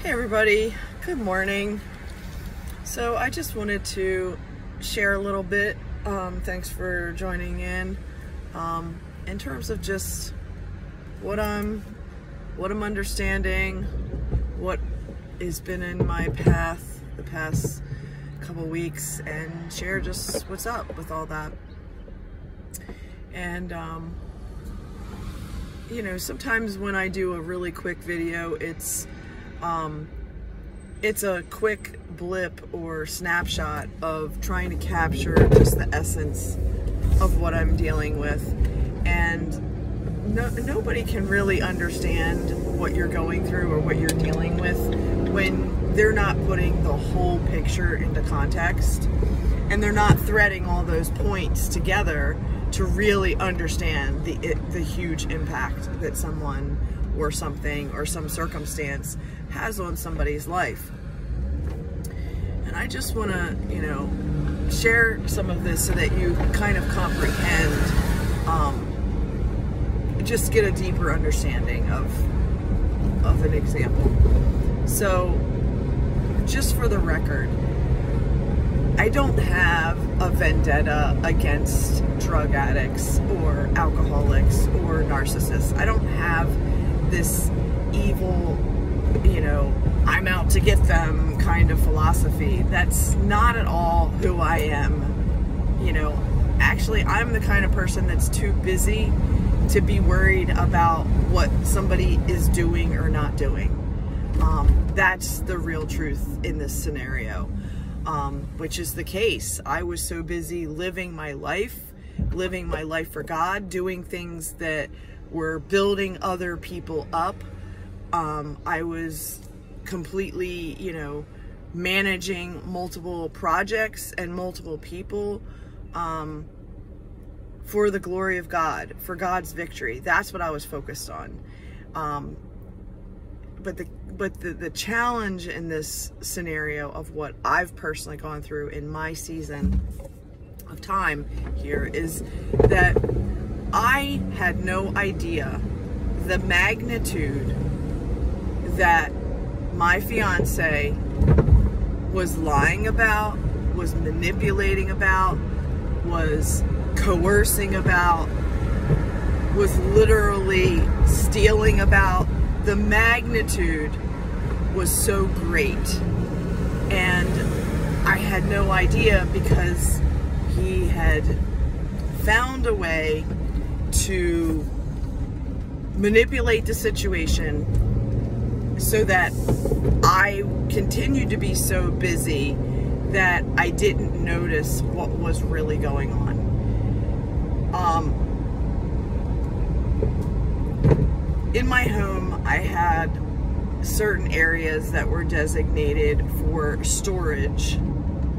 Hey everybody, good morning. So I just wanted to share a little bit, um, thanks for joining in, um, in terms of just what I'm, what I'm understanding, what has been in my path the past couple weeks and share just what's up with all that. And, um, you know, sometimes when I do a really quick video, it's um, it's a quick blip or snapshot of trying to capture just the essence of what I'm dealing with. And no, nobody can really understand what you're going through or what you're dealing with when they're not putting the whole picture into context and they're not threading all those points together to really understand the, the huge impact that someone or something or some circumstance has on somebody's life. And I just want to, you know, share some of this so that you kind of comprehend, um, just get a deeper understanding of, of an example. So, just for the record, I don't have a vendetta against drug addicts or alcoholics or narcissists. I don't have this evil, you know, I'm out to get them kind of philosophy. That's not at all who I am. You know, actually, I'm the kind of person that's too busy to be worried about what somebody is doing or not doing. Um, that's the real truth in this scenario, um, which is the case. I was so busy living my life, living my life for God, doing things that were building other people up. Um, I was completely, you know, managing multiple projects and multiple people um, for the glory of God, for God's victory. That's what I was focused on. Um, but the but the, the challenge in this scenario of what I've personally gone through in my season of time here is that I had no idea the magnitude that my fiance was lying about, was manipulating about, was coercing about, was literally stealing about. The magnitude was so great. And I had no idea because he had found a way to manipulate the situation so that I continued to be so busy that I didn't notice what was really going on. Um, in my home, I had certain areas that were designated for storage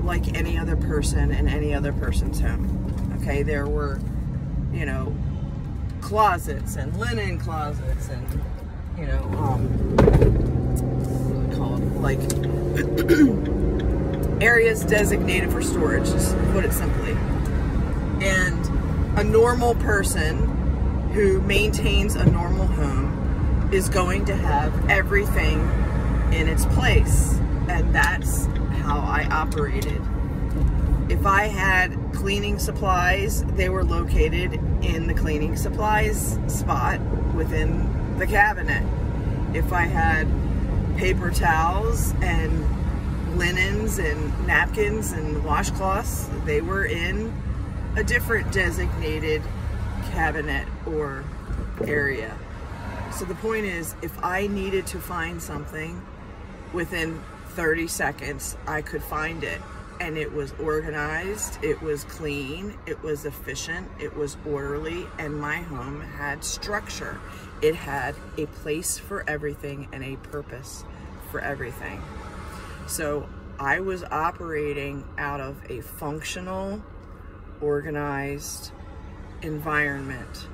like any other person in any other person's home. Okay, there were, you know, closets and linen closets and you know um called like areas designated for storage just put it simply. And a normal person who maintains a normal home is going to have everything in its place. And that's how I operated if I had cleaning supplies, they were located in the cleaning supplies spot within the cabinet. If I had paper towels and linens and napkins and washcloths, they were in a different designated cabinet or area. So the point is, if I needed to find something within 30 seconds, I could find it and it was organized, it was clean, it was efficient, it was orderly, and my home had structure. It had a place for everything and a purpose for everything. So I was operating out of a functional, organized environment.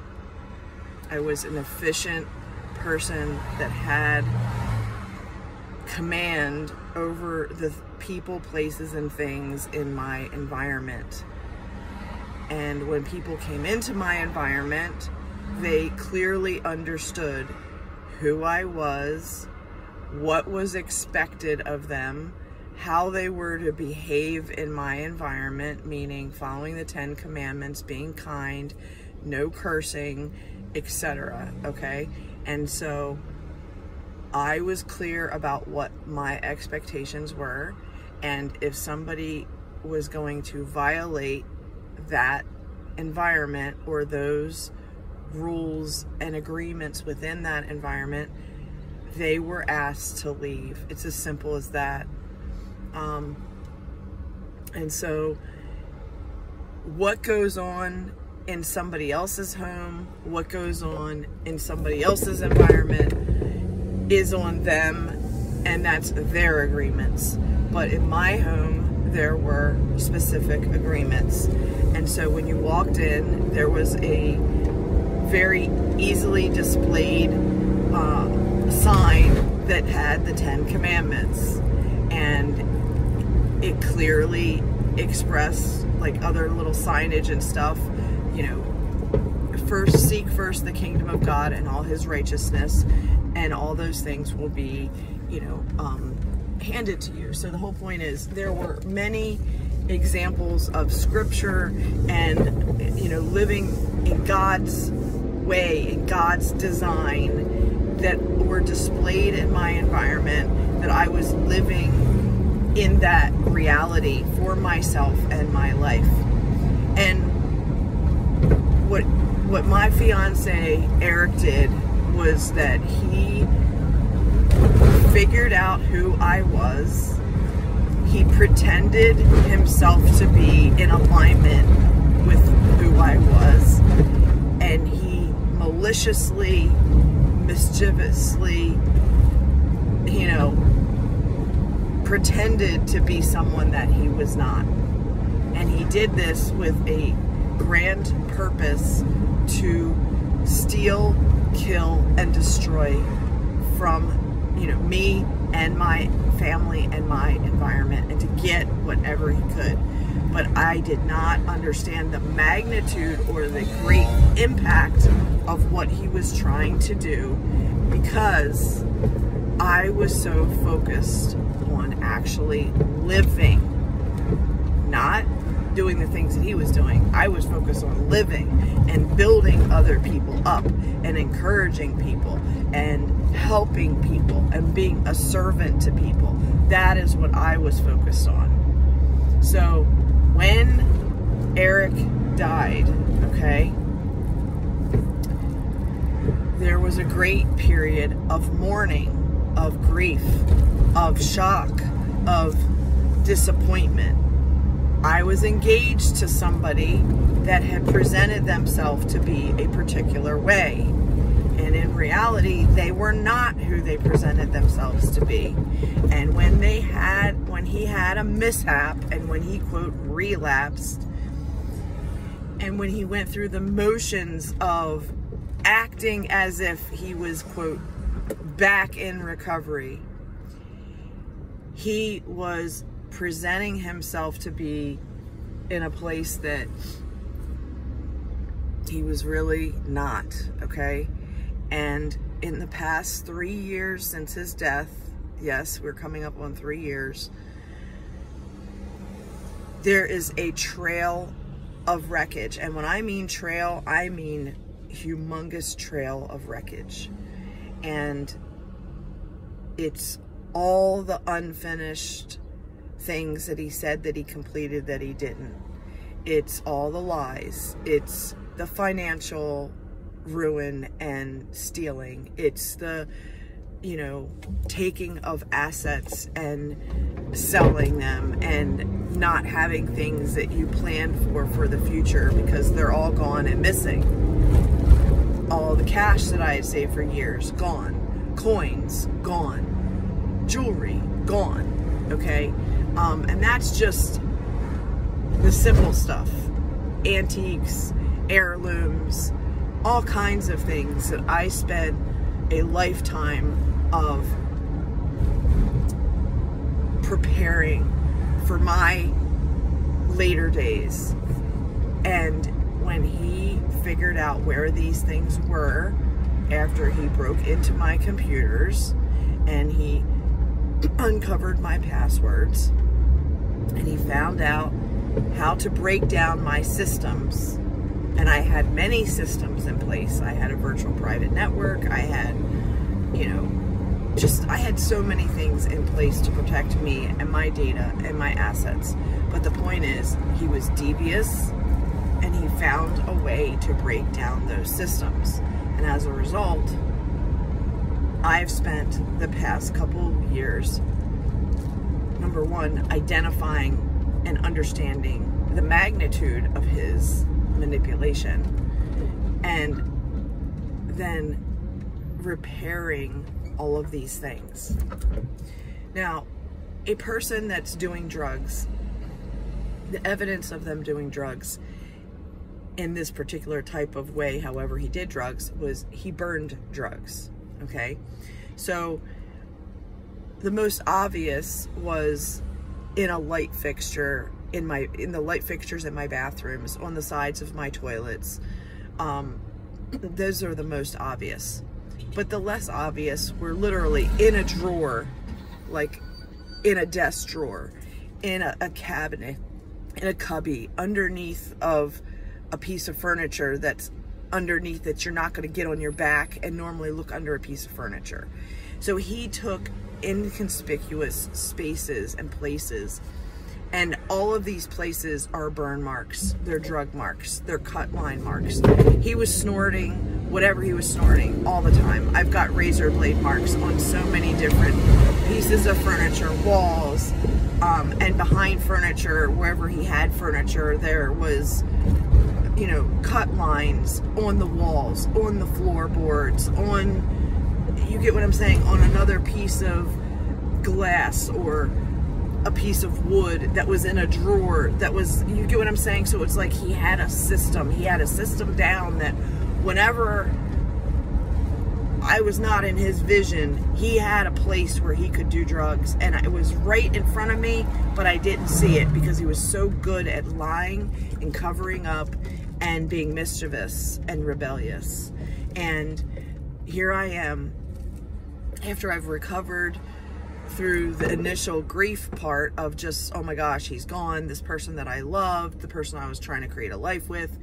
I was an efficient person that had command over the people, places, and things in my environment. And when people came into my environment, they clearly understood who I was, what was expected of them, how they were to behave in my environment, meaning following the Ten Commandments, being kind, no cursing, etc. Okay? And so I was clear about what my expectations were. And if somebody was going to violate that environment or those rules and agreements within that environment, they were asked to leave. It's as simple as that. Um, and so, what goes on in somebody else's home, what goes on in somebody else's environment is on them, and that's their agreements. But in my home, there were specific agreements. And so when you walked in, there was a very easily displayed uh, sign that had the Ten Commandments. And it clearly expressed like other little signage and stuff, you know, first seek first the kingdom of God and all his righteousness and all those things will be, you know, um, handed to you. So the whole point is there were many examples of scripture and, you know, living in God's way, in God's design that were displayed in my environment that I was living in that reality for myself and my life. And what what my fiance Eric did was that he figured out who I was. He pretended himself to be in alignment with who I was. And he maliciously, mischievously, you know, pretended to be someone that he was not. And he did this with a grand purpose to steal, kill, and destroy from you know, me and my family and my environment and to get whatever he could. But I did not understand the magnitude or the great impact of what he was trying to do because I was so focused on actually living, not doing the things that he was doing. I was focused on living and building other people up and encouraging people and helping people and being a servant to people. That is what I was focused on. So when Eric died, okay, there was a great period of mourning, of grief, of shock, of disappointment. I was engaged to somebody that had presented themselves to be a particular way. In reality, they were not who they presented themselves to be. And when they had, when he had a mishap and when he, quote, relapsed, and when he went through the motions of acting as if he was, quote, back in recovery, he was presenting himself to be in a place that he was really not, okay? And in the past three years since his death, yes, we're coming up on three years, there is a trail of wreckage. And when I mean trail, I mean humongous trail of wreckage. And it's all the unfinished things that he said that he completed that he didn't. It's all the lies. It's the financial ruin and stealing. It's the, you know, taking of assets and selling them and not having things that you planned for for the future because they're all gone and missing. All the cash that I had saved for years, gone. Coins, gone. Jewelry, gone. Okay? Um, and that's just the simple stuff. Antiques, heirlooms, all kinds of things that I spent a lifetime of preparing for my later days. And when he figured out where these things were after he broke into my computers and he uncovered my passwords and he found out how to break down my systems. And I had many systems in place. I had a virtual private network. I had, you know, just, I had so many things in place to protect me and my data and my assets. But the point is, he was devious and he found a way to break down those systems. And as a result, I've spent the past couple years, number one, identifying and understanding the magnitude of his manipulation and then repairing all of these things. Now, a person that's doing drugs, the evidence of them doing drugs in this particular type of way, however he did drugs, was he burned drugs, okay? So the most obvious was in a light fixture in my in the light fixtures in my bathrooms on the sides of my toilets um, those are the most obvious but the less obvious were literally in a drawer like in a desk drawer in a, a cabinet in a cubby underneath of a piece of furniture that's underneath that you're not going to get on your back and normally look under a piece of furniture so he took inconspicuous spaces and places. All of these places are burn marks. They're drug marks. They're cut line marks. He was snorting whatever he was snorting all the time. I've got razor blade marks on so many different pieces of furniture, walls, um, and behind furniture, wherever he had furniture, there was, you know, cut lines on the walls, on the floorboards, on you get what I'm saying, on another piece of glass or a piece of wood that was in a drawer that was, you get what I'm saying? So it's like he had a system. He had a system down that whenever I was not in his vision, he had a place where he could do drugs. And it was right in front of me, but I didn't see it because he was so good at lying and covering up and being mischievous and rebellious. And here I am after I've recovered through the initial grief part of just, oh my gosh, he's gone, this person that I loved, the person I was trying to create a life with,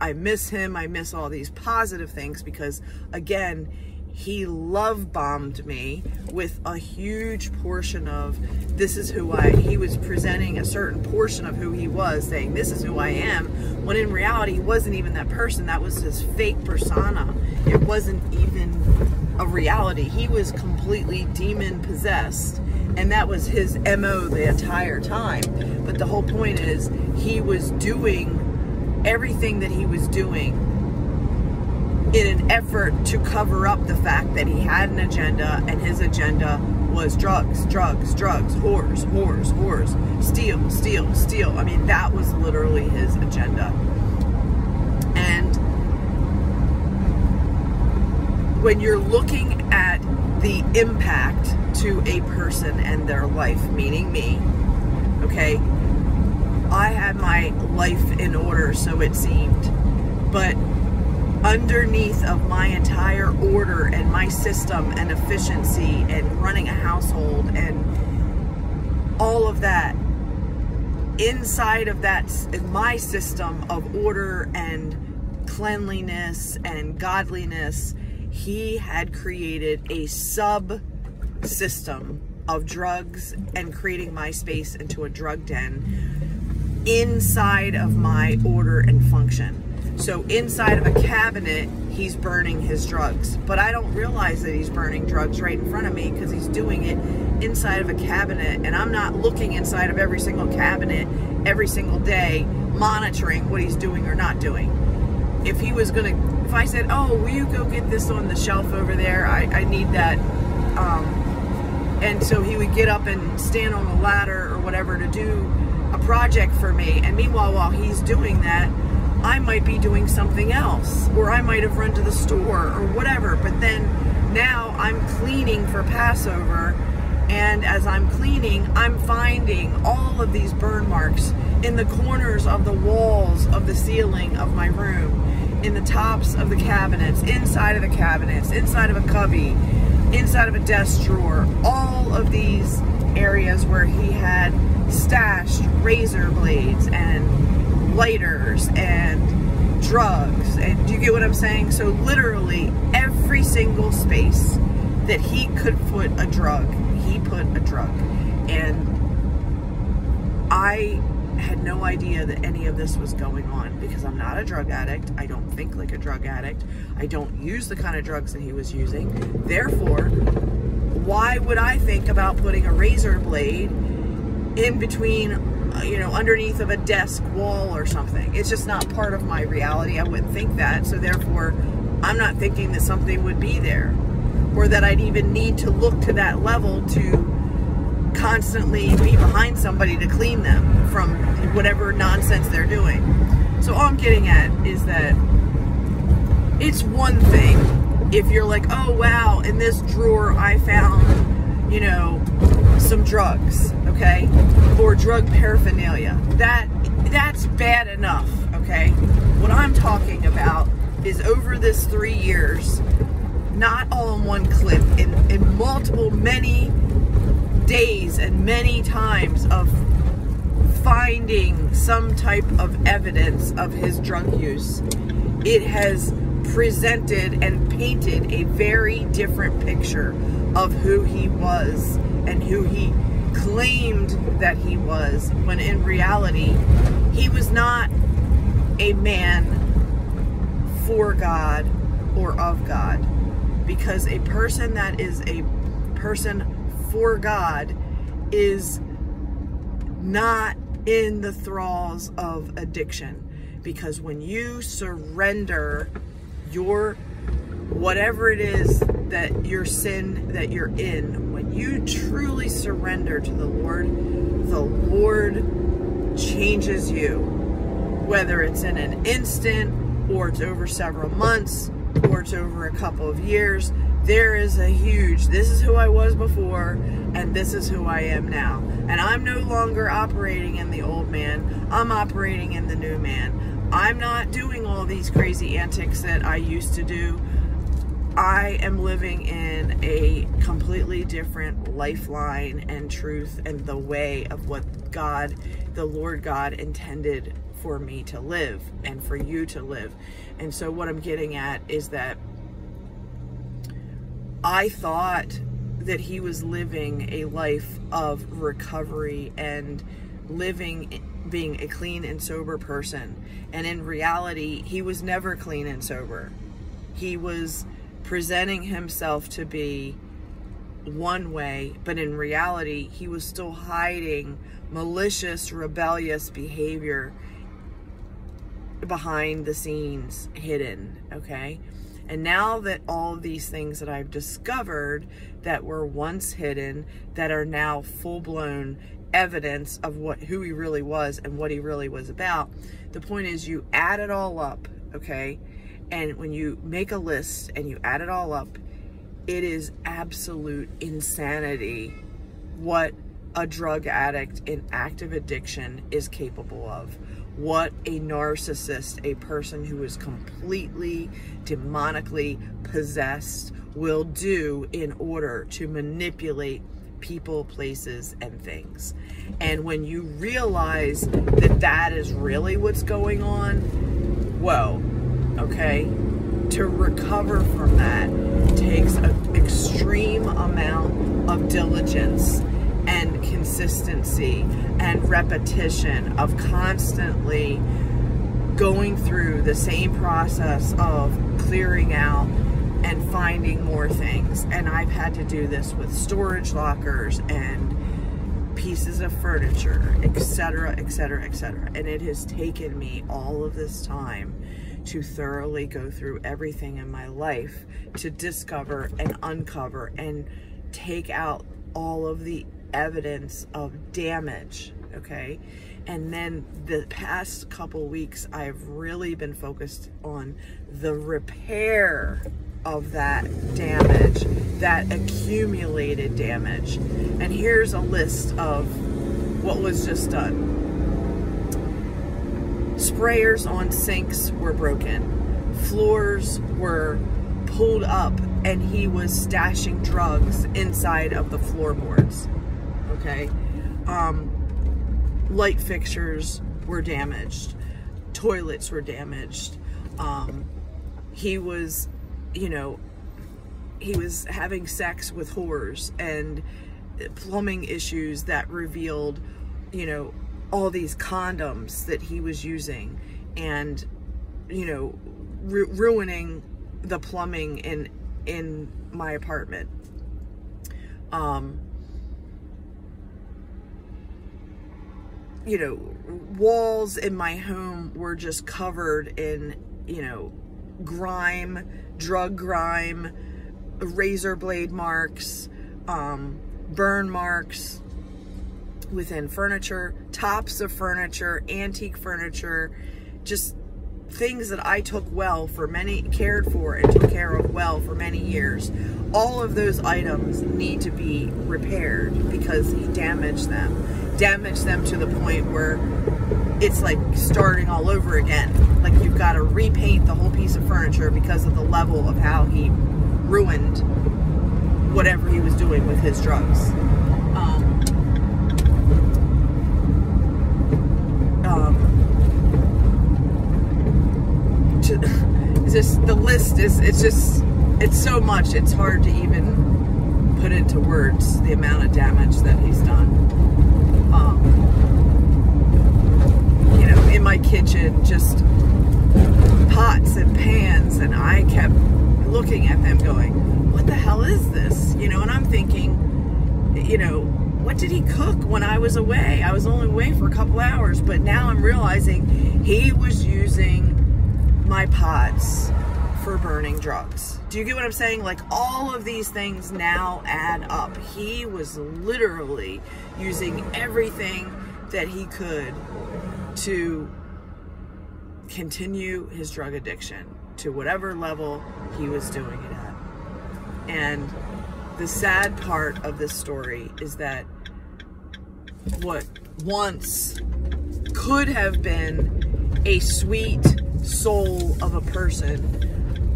I miss him, I miss all these positive things because again, he love bombed me with a huge portion of this is who I, he was presenting a certain portion of who he was saying this is who I am when in reality he wasn't even that person. That was his fake persona. It wasn't even a reality he was completely demon possessed and that was his MO the entire time but the whole point is he was doing everything that he was doing in an effort to cover up the fact that he had an agenda and his agenda was drugs, drugs, drugs, whores, whores, whores, steal, steal, steal. I mean, that was literally his agenda. And when you're looking at the impact to a person and their life, meaning me, okay, I had my life in order, so it seemed. But underneath of my entire order and my system and efficiency and running a household and all of that inside of that my system of order and cleanliness and godliness he had created a sub system of drugs and creating my space into a drug den inside of my order and function so inside of a cabinet, he's burning his drugs. But I don't realize that he's burning drugs right in front of me because he's doing it inside of a cabinet and I'm not looking inside of every single cabinet every single day monitoring what he's doing or not doing. If he was going to, if I said, oh, will you go get this on the shelf over there? I, I need that. Um, and so he would get up and stand on a ladder or whatever to do a project for me. And meanwhile, while he's doing that, I might be doing something else, or I might have run to the store, or whatever. But then now I'm cleaning for Passover, and as I'm cleaning, I'm finding all of these burn marks in the corners of the walls of the ceiling of my room, in the tops of the cabinets, inside of the cabinets, inside of a cubby, inside of a desk drawer, all of these areas where he had stashed razor blades and lighters and drugs. And do you get what I'm saying? So literally every single space that he could put a drug, he put a drug. And I had no idea that any of this was going on because I'm not a drug addict. I don't think like a drug addict. I don't use the kind of drugs that he was using. Therefore, why would I think about putting a razor blade in between, you know, underneath of a desk wall or something? It's just not part of my reality. I wouldn't think that. So therefore, I'm not thinking that something would be there or that I'd even need to look to that level to constantly be behind somebody to clean them from whatever nonsense they're doing. So all I'm getting at is that it's one thing if you're like, oh wow, in this drawer I found, you know, some drugs, okay? Or drug paraphernalia. That that's bad enough, okay? What I'm talking about is over this three years, not all in one clip, in, in multiple, many days and many times of finding some type of evidence of his drug use, it has presented and painted a very different picture of who he was and who he claimed that he was, when in reality, he was not a man for God or of God. Because a person that is a person for God is not in the thralls of addiction. Because when you surrender your whatever it is that your sin that you're in, when you truly surrender to the Lord, the Lord changes you. Whether it's in an instant, or it's over several months, or it's over a couple of years, there is a huge, this is who I was before, and this is who I am now. And I'm no longer operating in the old man, I'm operating in the new man. I'm not doing all these crazy antics that I used to do. I am living in a completely different lifeline and truth and the way of what God, the Lord God, intended for me to live and for you to live. And so, what I'm getting at is that I thought that he was living a life of recovery and living being a clean and sober person. And in reality he was never clean and sober. He was presenting himself to be one way but in reality he was still hiding malicious rebellious behavior behind the scenes hidden okay and now that all these things that I've discovered that were once hidden, that are now full-blown evidence of what who he really was and what he really was about, the point is you add it all up, okay? And when you make a list and you add it all up, it is absolute insanity what a drug addict in active addiction is capable of what a narcissist, a person who is completely demonically possessed, will do in order to manipulate people, places, and things. And when you realize that that is really what's going on, whoa, okay? To recover from that takes an extreme amount of diligence consistency and repetition of constantly going through the same process of clearing out and finding more things. And I've had to do this with storage lockers and pieces of furniture, etc., etc., etc. And it has taken me all of this time to thoroughly go through everything in my life to discover and uncover and take out all of the evidence of damage, okay? And then the past couple weeks, I've really been focused on the repair of that damage, that accumulated damage. And here's a list of what was just done. Sprayers on sinks were broken. Floors were pulled up and he was stashing drugs inside of the floorboards. Okay. Um, light fixtures were damaged, toilets were damaged. Um, he was, you know, he was having sex with whores and plumbing issues that revealed, you know, all these condoms that he was using and, you know, ru ruining the plumbing in in my apartment. Um, you know, walls in my home were just covered in, you know, grime, drug grime, razor blade marks, um, burn marks within furniture, tops of furniture, antique furniture, just things that I took well for many, cared for and took care of well for many years. All of those items need to be repaired because he damaged them. Damaged them to the point where it's like starting all over again. Like you've got to repaint the whole piece of furniture because of the level of how he ruined whatever he was doing with his drugs. Um, um, just the list is it's just it's so much it's hard to even put into words the amount of damage that he's done. Um, you know, in my kitchen, just pots and pans, and I kept looking at them going, what the hell is this? You know, and I'm thinking, you know, what did he cook when I was away? I was only away for a couple hours, but now I'm realizing he was using my pots for burning drugs. Do you get what I'm saying? Like all of these things now add up. He was literally using everything that he could to continue his drug addiction to whatever level he was doing it at. And the sad part of this story is that what once could have been a sweet soul of a person,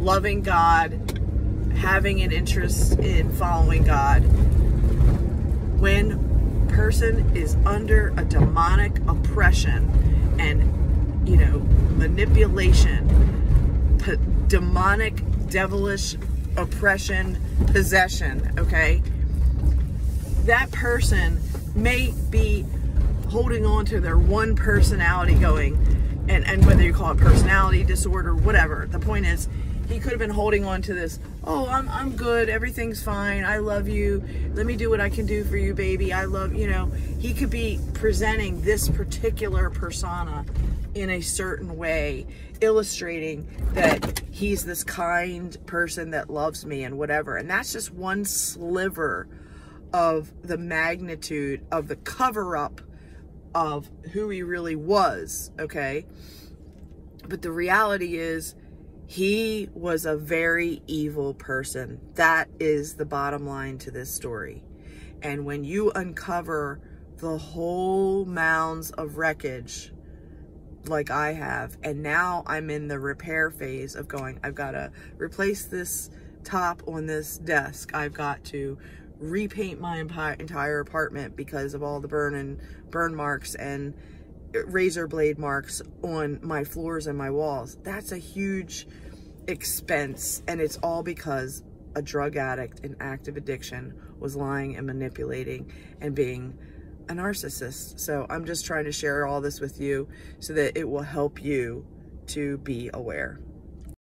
loving God, having an interest in following God, when person is under a demonic oppression and, you know, manipulation, demonic, devilish oppression, possession, okay? That person may be holding on to their one personality going, and, and whether you call it personality disorder, whatever. The point is, he could have been holding on to this, oh, I'm, I'm good, everything's fine, I love you, let me do what I can do for you, baby, I love, you know. He could be presenting this particular persona in a certain way, illustrating that he's this kind person that loves me and whatever. And that's just one sliver of the magnitude of the cover up of who he really was, okay? But the reality is, he was a very evil person. That is the bottom line to this story. And when you uncover the whole mounds of wreckage like I have, and now I'm in the repair phase of going, I've got to replace this top on this desk. I've got to repaint my entire apartment because of all the burn and burn marks and razor blade marks on my floors and my walls. That's a huge expense and it's all because a drug addict in active addiction was lying and manipulating and being a narcissist. So I'm just trying to share all this with you so that it will help you to be aware.